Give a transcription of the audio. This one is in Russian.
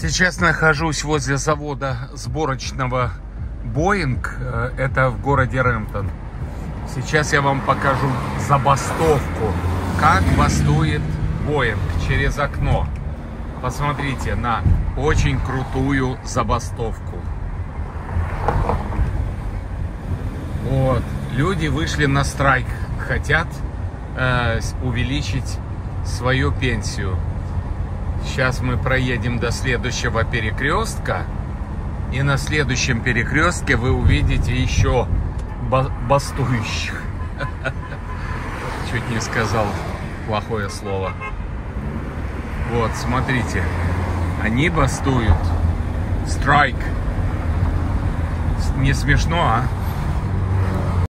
Сейчас нахожусь возле завода сборочного Boeing. Э, это в городе Рэмптон. Сейчас я вам покажу забастовку. Как бастует Boeing через окно. Посмотрите на очень крутую забастовку. Вот. Люди вышли на страйк. Хотят э, увеличить свою пенсию. Сейчас мы проедем до следующего перекрестка. И на следующем перекрестке вы увидите еще бастующих. Чуть не сказал плохое слово. Вот, смотрите. Они бастуют. Страйк. Не смешно, а?